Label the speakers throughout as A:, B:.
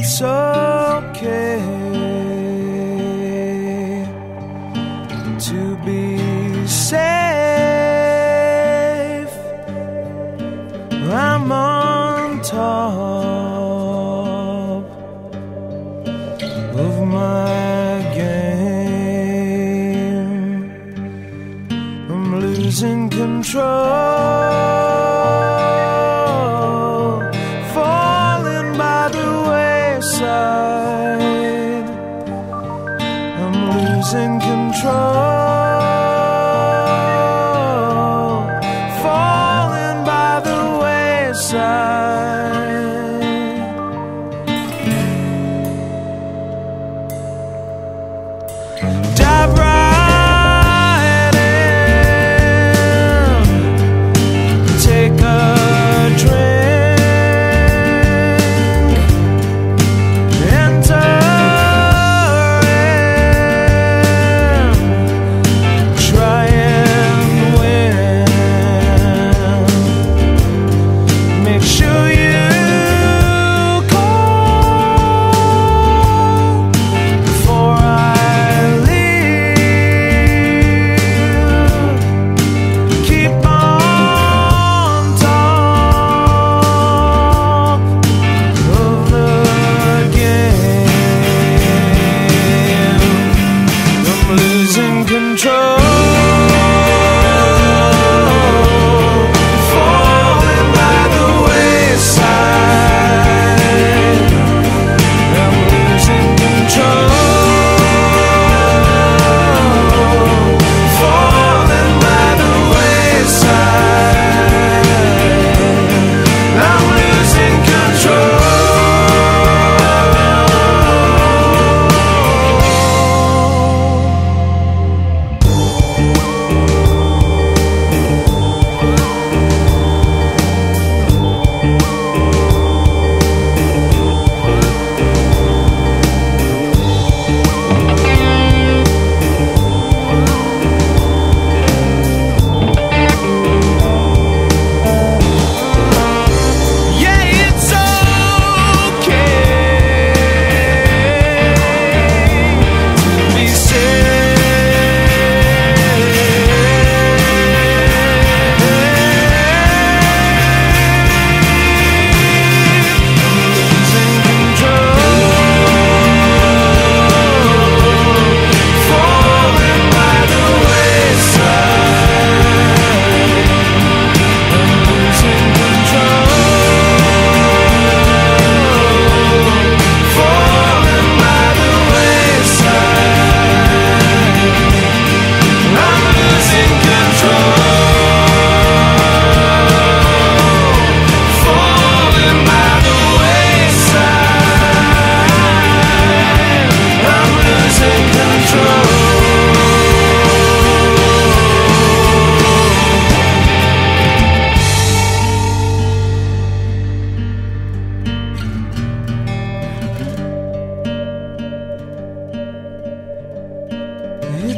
A: it's okay to be safe. I'm on top of my game. I'm losing control. who's in control, falling by the wayside.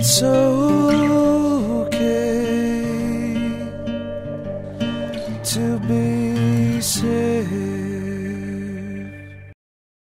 A: It's okay to be sick.